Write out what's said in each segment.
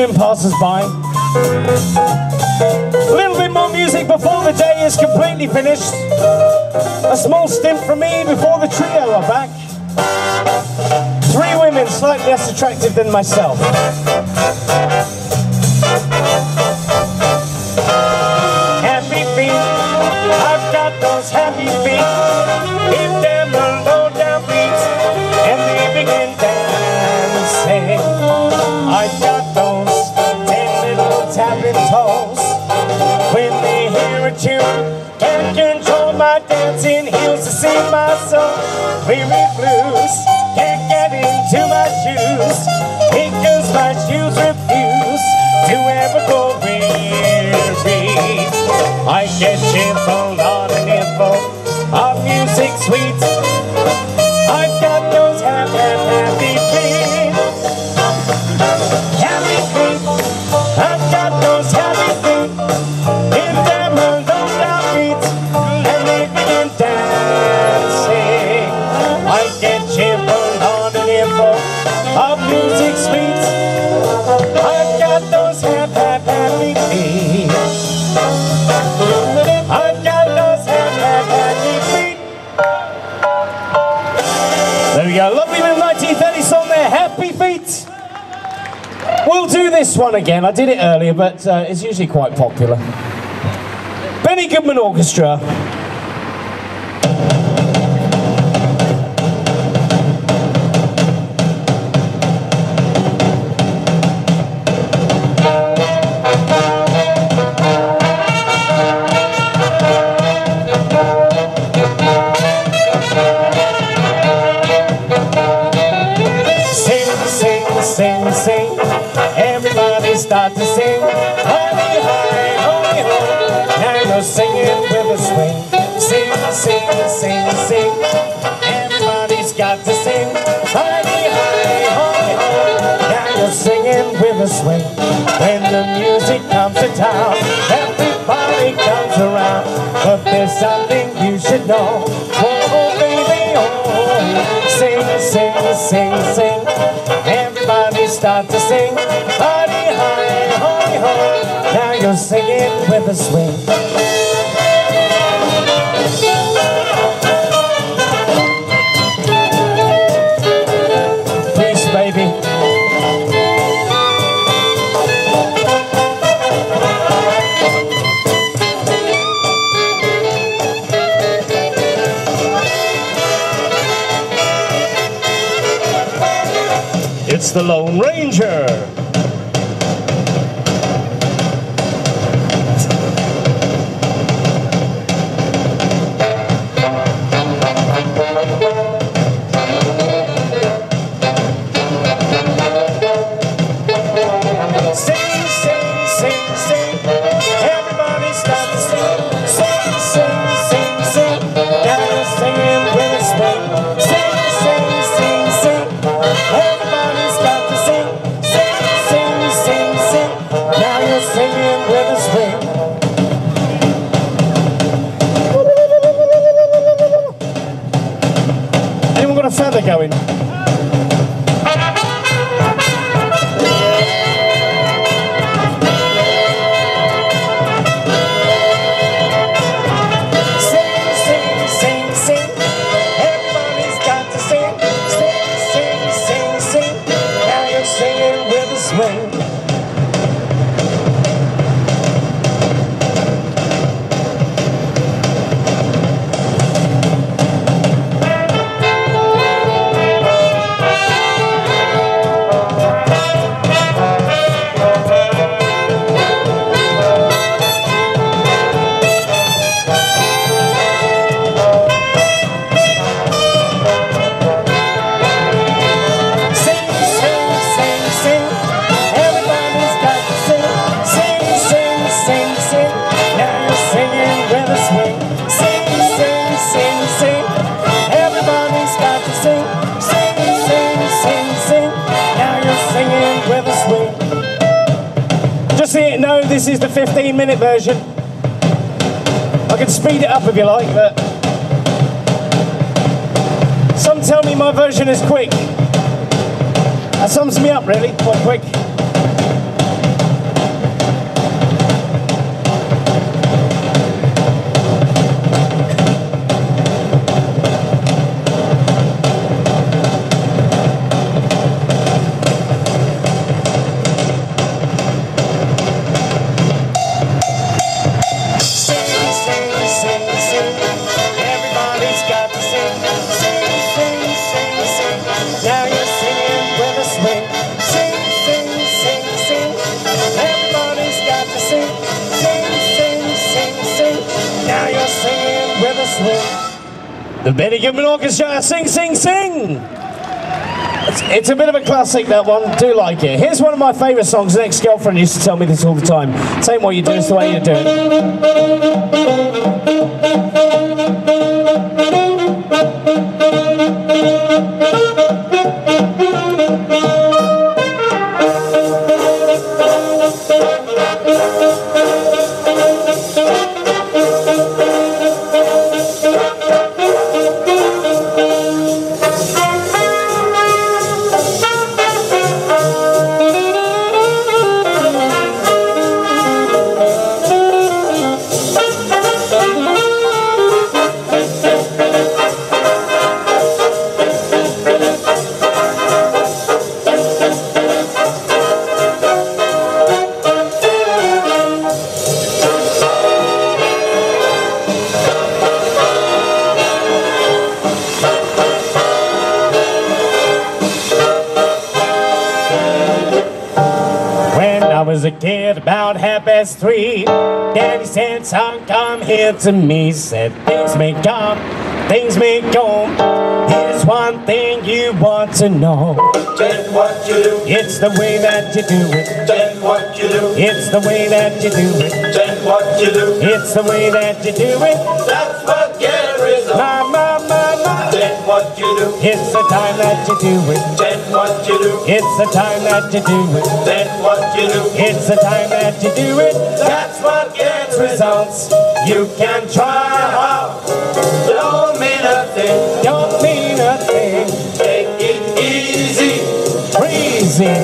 afternoon, passers-by. A little bit more music before the day is completely finished. A small stint from me before the trio are back. Three women slightly less attractive than myself. Sing my song. Weary blues, can't get into my shoes because my shoes refuse to ever go weary. I get cheerful on an info of music sweet. I've got this one again. I did it earlier, but uh, it's usually quite popular. Benny Goodman Orchestra. Start to sing. Honey, hi, honey, ho. Now you're singing with a swing. Sing, sing, sing, sing. Everybody's got to sing. Honey, hi, honey, ho. Now you're singing with a swing. When the music comes to town, everybody comes around. But there's something you should know. Oh, oh baby, oh. Sing, sing, sing, sing. Start to sing. Honey, hi, honey, ho. Now you're singing with a swing. The Lone Ranger. Up if you like, but some tell me my version is quick. That sums me up really, quite quick. The Benny an Orchestra, sing, sing, sing! It's, it's, a bit of a classic, that one. Do like it. Here's one of my favourite songs. An ex-girlfriend used to tell me this all the time. Same what you do, it's the way you do it. About half past three. Daddy said, son, come here to me. Said, things may come, things may go. Here's one thing you want to know. Then what you do. It's the way that you do it. Then what you do. It's the way that you do it. Then what you do. It's the way that you do it. That's what gets results. My, my, my, my. Then what you do. It's the time that you do it. Then what you do. It's the time that you do it. Then what you do. It's the time that you do it. That's what gets results. You can try hard. Don't mean a thing. Don't mean a thing. Take it easy. Breezy.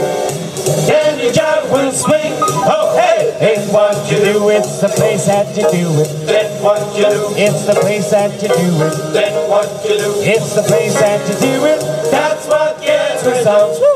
Then your job will swing. Oh, hey. It's what you do. It's the place that you do it. Then what you do. It's the place that you do it. Then what you do. It's the place that you do it. That's what gets results.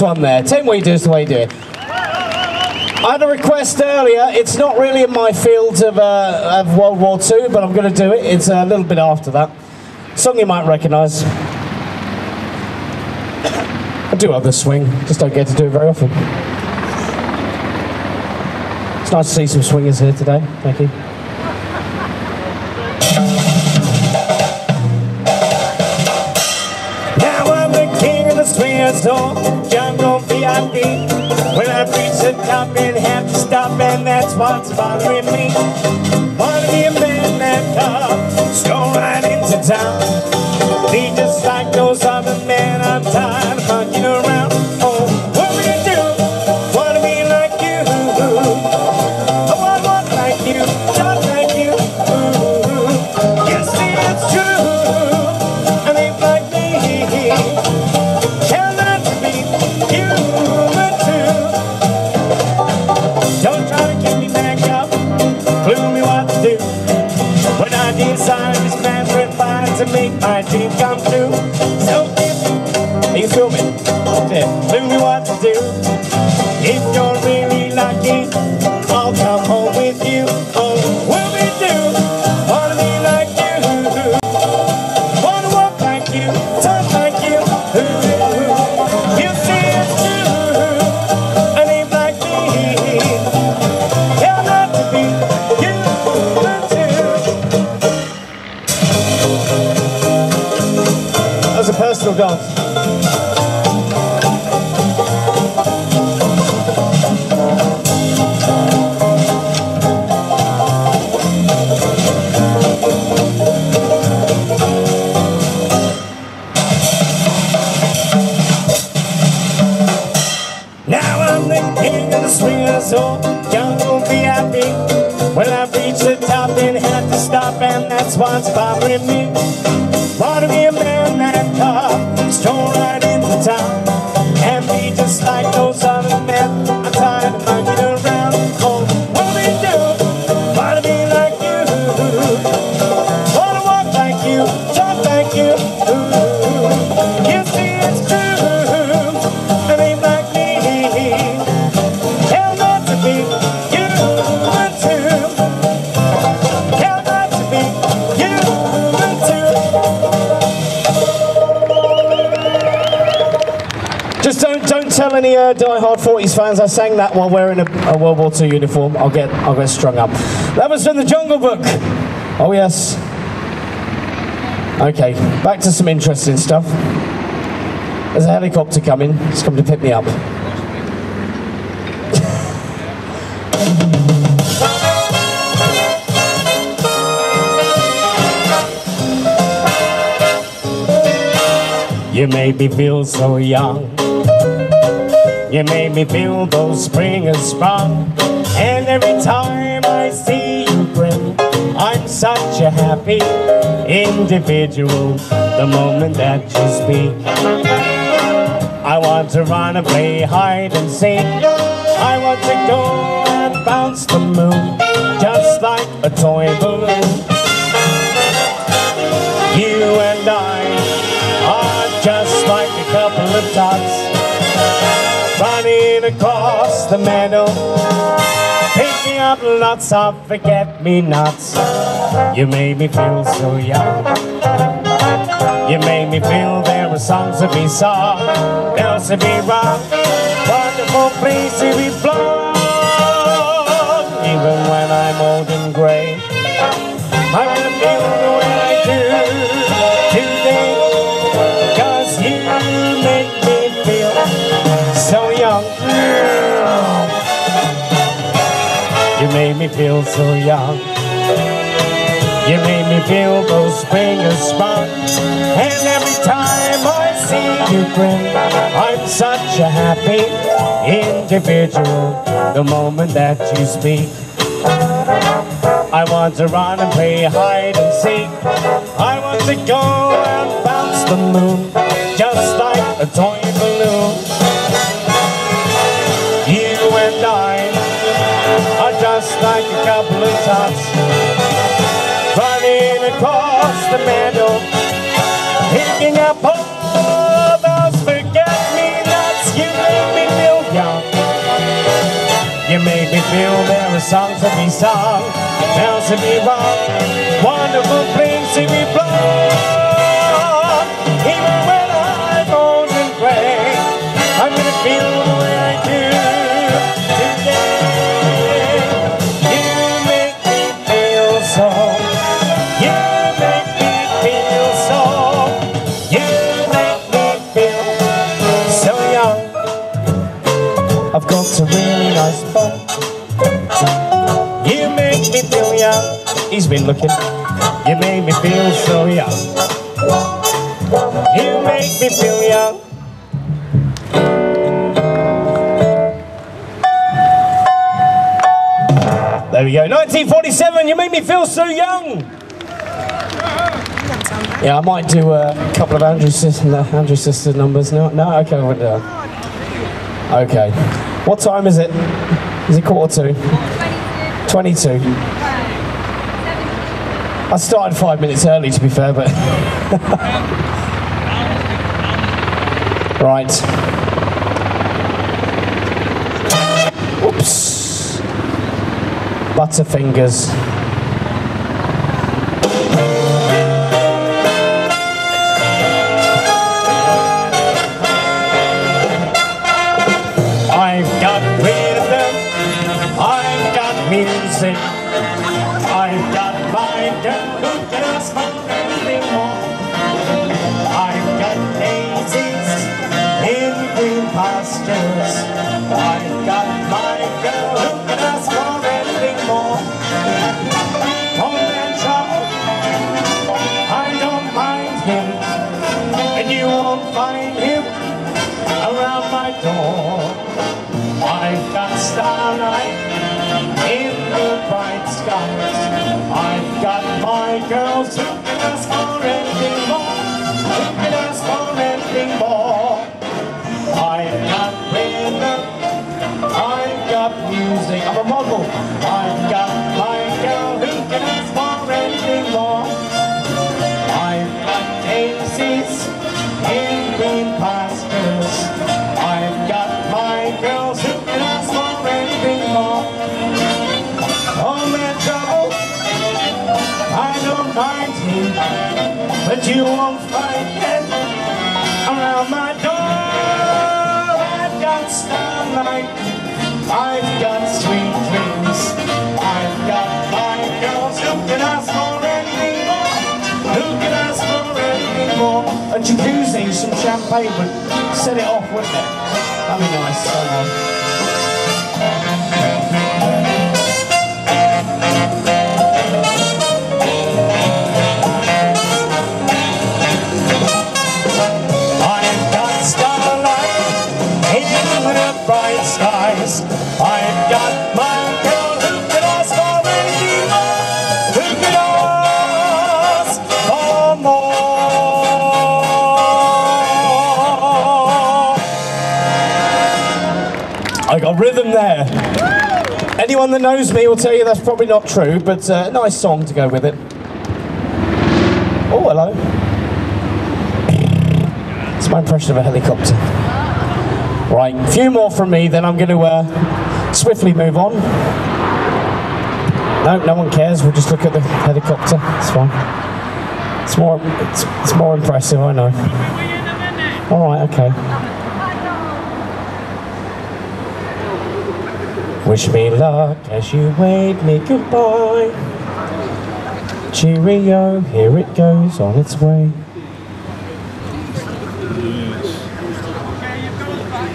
One there. Me what you do is the way you do it. I had a request earlier. It's not really in my field of, uh, of World War II, but I'm going to do it. It's a little bit after that. Song you might recognise. I do have the swing, just don't get to do it very often. It's nice to see some swingers here today. Thank you. store, jungle VIP. What's bothering me. Wanna be a man that uh, car, stroll right into town. What's bothering me. 40s fans I sang that while wearing a, a World War II uniform. I'll get I'll get strung up. That was from the Jungle Book. Oh yes. Okay, back to some interesting stuff. There's a helicopter coming. It's come to pick me up. You made me feel so young. You made me feel those spring is sprung. And every time I see you grin, I'm such a happy individual. The moment that you speak, I want to run and play hide and seek. I want to go and bounce the moon, just like a toy balloon. You and I are just like a couple of dots running across the meadow, picking up lots of forget-me-nots. You made me feel so young. You made me feel there were songs to be sung, bells to be rung, wonderful place to be flown. Even when I'm old and grey, I'm gonna feel the me feel so young. You made me feel those spring is sprung. And every time I see you grin, I'm such a happy individual. The moment that you speak, I want to run and play hide and seek. I want to go and bounce the moon, just like a toy balloon. Tots running across the meadow, picking up all those forget-me-nots. You make me feel young. You made me feel there are songs to be sung, bells to be rung, wonderful things to be blown. Even when I'm old and gray, I'm gonna feel nice phone. You make me feel young. He's been looking. You make me feel so young. You make me feel young. There we go. 1947. You make me feel so young. Yeah, I might do a couple of Andrew sister, no, Andrew sister numbers now. No, okay, I won't do that. Okay. What time is it? Is it quarter to? 22. I started five minutes early to be fair, but. right. Oops. Butterfingers. I've got my girls who you won't find him around my door. I've got starlight, I've got sweet dreams, I've got my girls who can ask for anything more. Who can ask for anything more? A jacuzzi, some champagne would set it off, wouldn't it? That'd be nice. Come Anyone that knows me will tell you that's probably not true, but uh, a nice song to go with it. Oh, hello. It's my impression of a helicopter. Right, a few more from me, then I'm going to uh, swiftly move on. No, no one cares. We'll just look at the helicopter. It's fine. It's more, it's, it's more impressive, I know. All right, okay. Wish me luck as you wave me goodbye. Cheerio, here it goes on its way.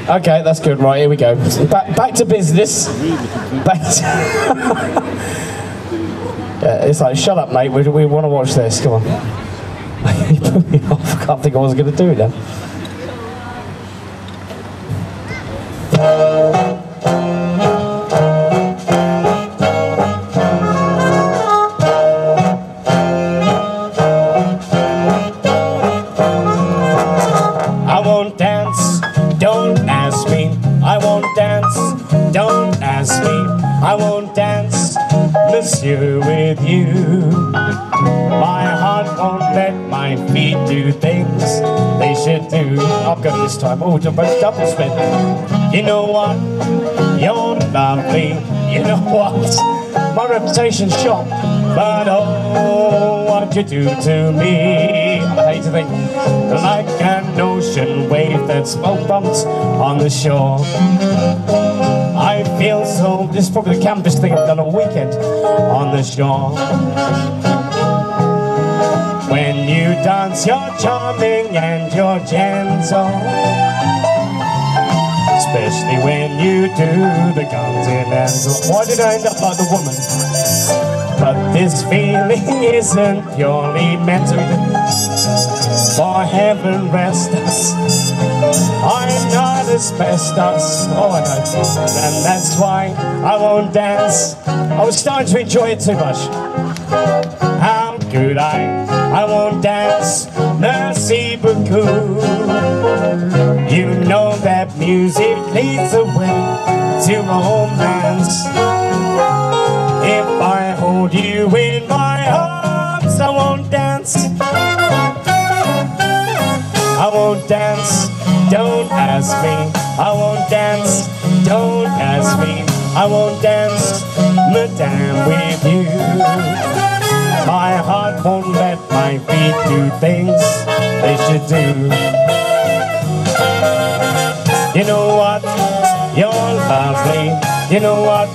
Okay, that's good. Right, here we go. Back, back to business. Back to yeah, it's like, shut up, mate. We, we want to watch this. Come on. you put me off. I can't think I was going to do then. This time. Oh, double double spin. You know what? You're lovely. You know what? My reputation's shot. But oh, what you do to me. I hate to think like an ocean wave that's smoke bumps on the shore. I feel so. This is probably the campest thing I've done all weekend on the shore. When you dance, you're charming and you're gentle. Especially when you do the continental. Why did I end up like the woman? But this feeling isn't purely mental. For heaven rest us. I'm not asbestos. Oh, I know. And that's why I won't dance. I was starting to enjoy it too much. How could I? I won't dance. Merci beaucoup. You know that music leads the way to romance. If I hold you in my arms, I won't dance. I won't dance, don't ask me. I won't dance, don't ask me. I won't dance, madame, with you. My heart won't my feet do things they should do. You know what? You're lovely. You know what?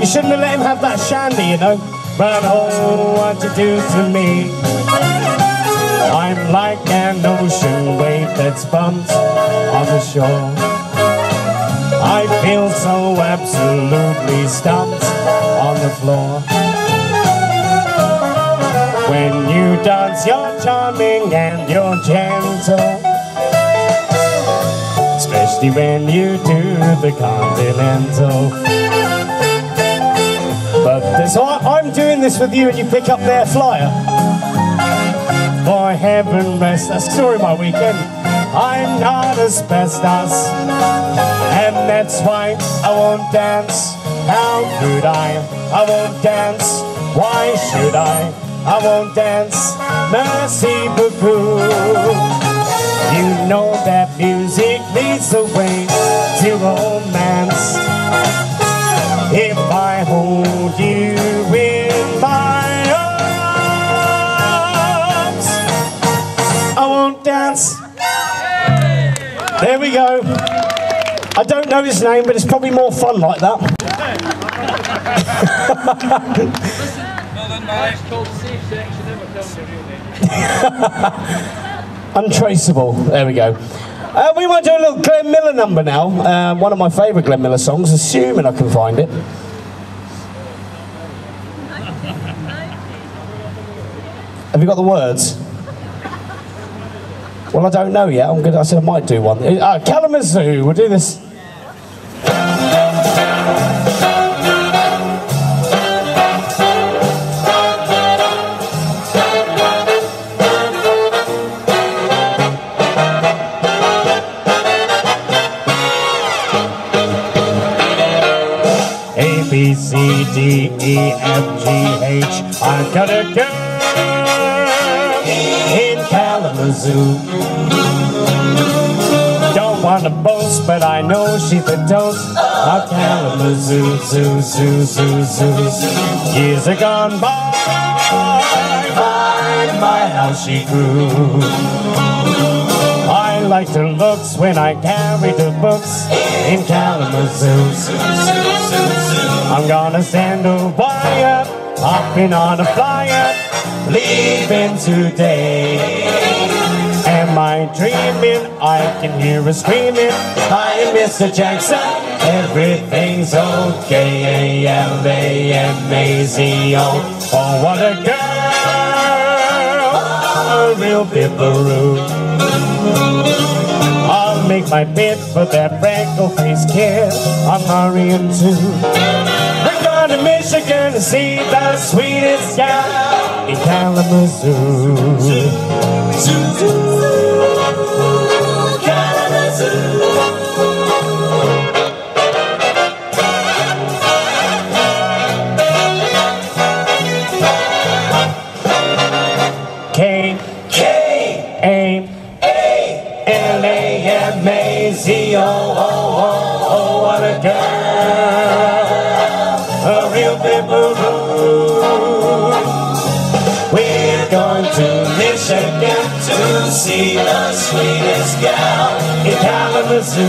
You shouldn't have let him have that shandy, you know. But oh, what you do to me. I'm like an ocean wave that's bumped on the shore. I feel so absolutely stumped on the floor. Dance, you're charming and you're gentle. Especially when you do the continental. But I, I'm doing this with you and you pick up their flyer. For heaven rest, that's sorry my weekend. I'm not asbestos, and that's why I won't dance. How could I? I won't dance. Why should I? I won't dance. Merci beaucoup. You know that music leads the way to romance. If I hold you in my arms, I won't dance. There we go. I don't know his name, but it's probably more fun like that. Untraceable. There we go. Uh, we might do a little Glenn Miller number now. Um, one of my favourite Glenn Miller songs, assuming I can find it. Have you got the words? Well, I don't know yet. I'm good. I said I might do one. Uh, Kalamazoo. We'll do this. B, C, D, E, F, G, H. I've got a girl in Kalamazoo. Don't want to boast, but I know she's the toast of Kalamazoo. Zoo, zoo, zoo, zoo, zoo. Years are gone by, by my house she grew. I like her looks when I carry the books in Kalamazoo. I'm gonna send a wire, hopping on a flyer, leaving today. Am I dreaming? I can hear her screaming. Hi, Mr. Jackson. Everything's okay. A-L-A-M-A-Z-O. Oh, what a girl. A real bibberoo. I'll make my bid for that freckle-faced kid I'm hurrying to. We're to Michigan to see the sweetest gal in Kalamazoo. zoo,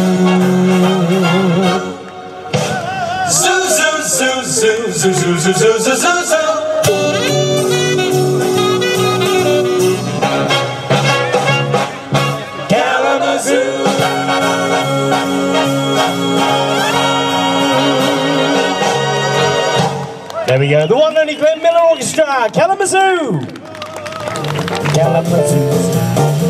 zoo, zoo, zoo, zoo, zoo, zoo. There we go, the one and only Glenn Miller Orchestra, Kalamazoo! Kalamazoo.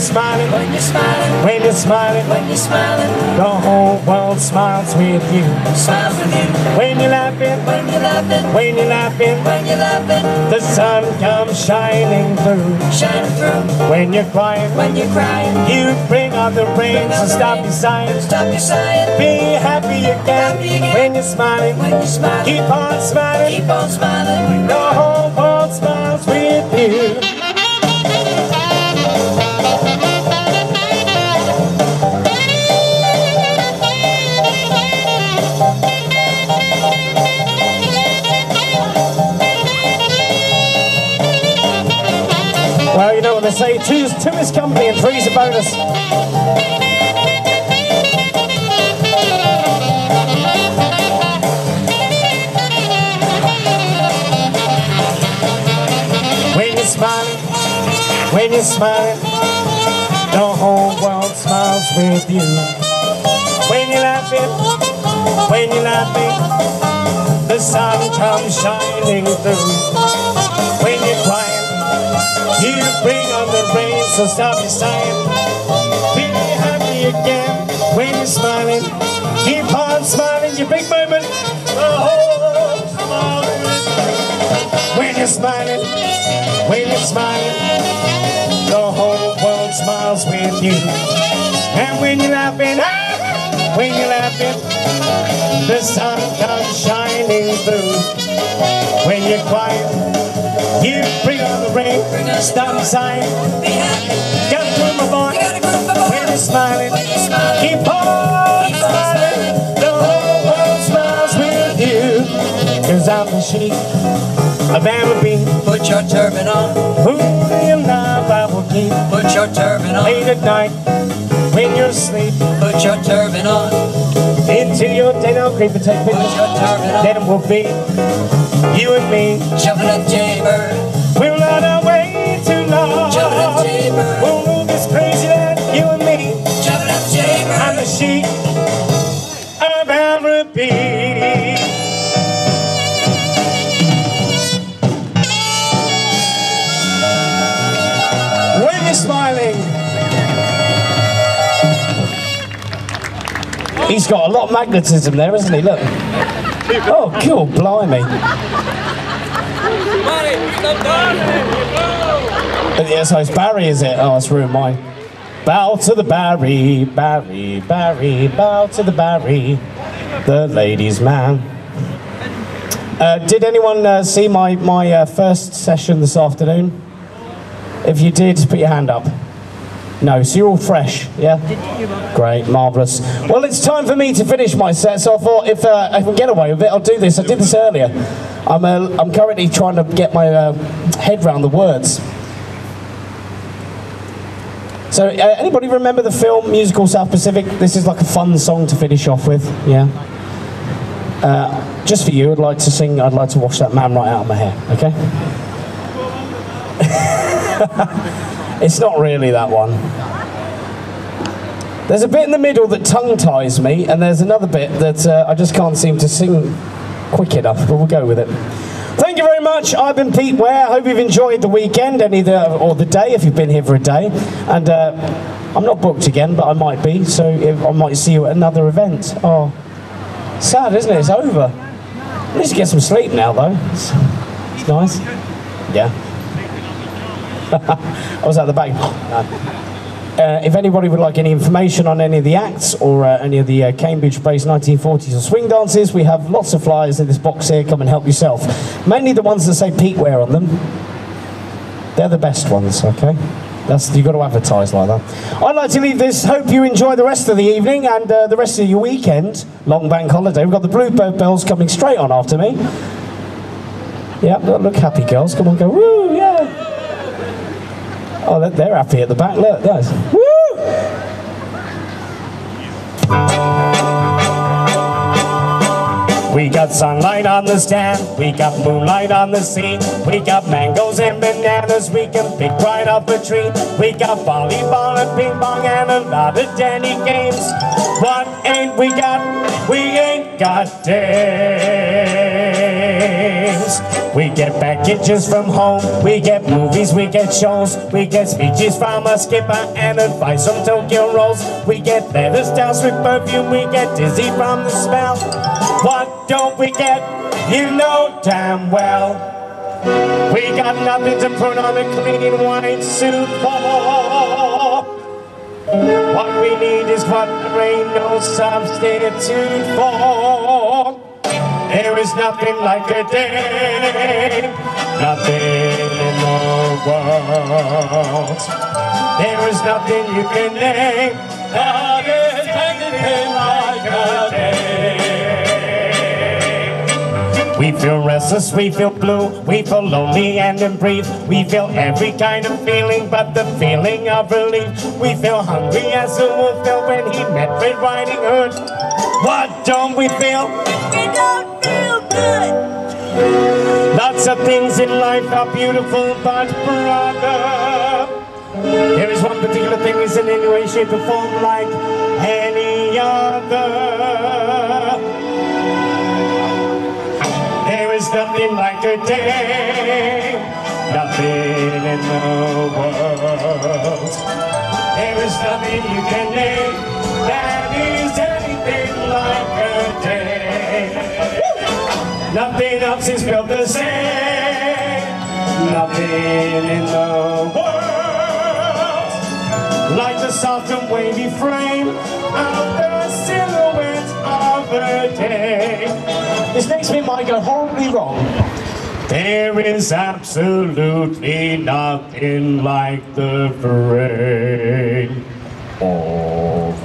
When you're smiling, When you're smiling, when you're smiling, when you're smiling, the whole world smiles with you. smiles with you. When you're laughing, When you're laughing, when you're laughing, when you're laughing, the sun comes shining through. shining through. When you're crying, When you're crying, you bring on the rain Bring on to the stop rain. your sighing. stop your sighing. Be happy again, Happy again. when you're smiling. When you're smiling, Keep on smiling. keep on smiling. The whole world smiles with you. Two is company and three's a bonus. When you're smiling, when you're smiling, the whole world smiles with you. When you're laughing, when you're laughing, the sun comes shining through. When you're crying, you bring on the rain, so stop your sighing. Be happy again when you're smiling. Keep on smiling, your big moment. Whole world smiling. When you're smiling, when you're smiling, the whole world smiles with you. And when you're laughing, ah, when you're laughing, the sun comes shining through. When you're quiet, you bring on the rain, stop sighing. Be happy. Got to my boy. You gotta go for more. When you're smiling, When you're smiling. keep on smiling. The whole world smiles with you. Cause I'm the sheep of Aberdeen. Put your turban on. Who you love? I will keep Put your turban on. late at night when you're asleep. Put your turban on. Into your den, I'll creep and take Put pictures. your turban on. Then we'll be you and me. Jumping up Jaybird. We'll not away too long. Jumping up Jaybird. We'll move this crazy land, you and me. Jumping up I'm Jaybird. the sheep he's got a lot of magnetism there, hasn't he? Look. Oh, cool, blimey. Yeah, so it's Barry, is it? Oh, it's ruined mine. Bow to the Barry, Barry, Barry, bow to the Barry, the ladies' man. Uh, did anyone uh, see my, my uh, first session this afternoon? If you did, put your hand up. No, so you're all fresh, yeah? Great, marvellous. Well, it's time for me to finish my set, so I thought if uh, I can get away with it, I'll do this. I did this earlier. I'm, uh, I'm currently trying to get my uh, head round the words. So, uh, anybody remember the film musical South Pacific? This is like a fun song to finish off with, yeah? Uh, just for you, I'd like to sing, I'd like to wash that man right out of my hair, okay? it's not really that one. There's a bit in the middle that tongue ties me, and there's another bit that uh, I just can't seem to sing quick enough, but we'll go with it. Thank you very much. I've been Pete Wayre. I hope you've enjoyed the weekend, any the, or the day if you've been here for a day. And uh, I'm not booked again, but I might be, so I might see you at another event. Oh, sad, isn't it? It's over. I need to get some sleep now, though. It's, it's nice. Yeah. I was at the back. Uh, if anybody would like any information on any of the acts or uh, any of the uh, Cambridge-based 1940s or swing dances, we have lots of flyers in this box here. Come and help yourself. Mainly the ones that say Pete Wayre on them. They're the best ones, okay? That's you've got to advertise like that. I'd like to leave this. Hope you enjoy the rest of the evening and uh, the rest of your weekend. Long bank holiday. We've got the Bluebird Belles coming straight on after me. Yeah, look happy girls. Come on, go woo, yeah. Oh, they're, happy at the back. Look, guys. Woo! We got sunlight on the stand, we got moonlight on the sea, we got mangoes and bananas we can pick right off a tree. We got volleyball and ping pong and a lot of dandy games. What ain't we got? We ain't got days. We get packages from home, we get movies, we get shows, we get speeches from a skipper and advice from Tokyo Rose. We get letters doused with perfume, we get dizzy from the smell. What don't we get? You know damn well. We got nothing to put on a clean white suit for. What we need is what there ain't no substitute for. There is nothing like a day, nothing in the world. There is nothing you can name that is anything like a day. We feel restless, we feel blue, we feel lonely and brief. We feel every kind of feeling but the feeling of relief. We feel hungry as a wolf felt when he met Red Riding Hood. What don't we feel? We don't Lots of things in life are beautiful, but brother, there is one particular thing is in any way, shape, or form like any other. There is nothing like a day, nothing in the world. There is nothing you can name that is Nothing is built the same. Nothing in the world like the soft and wavy frame of the silhouette of a day. This next bit might go horribly wrong. There is absolutely nothing like the rain of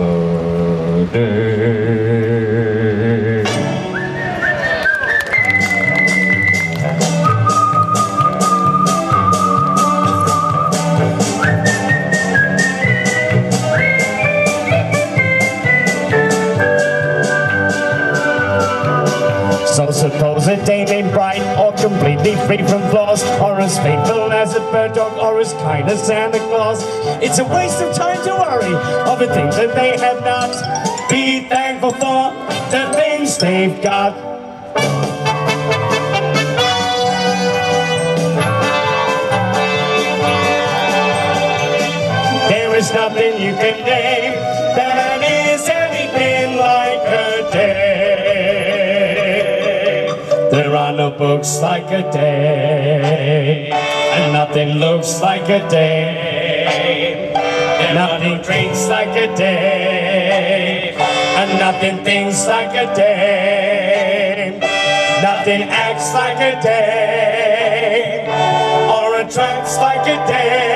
completely free from flaws. Or as faithful as a bird dog or as kind as Santa Claus. It's a waste of time to worry over things that they have not. Be thankful for the things they've got. There is nothing you can name Books like a day, and nothing looks like a day. Nothing drinks like a day, and nothing thinks like a day. Nothing acts like a day, or attracts like a day.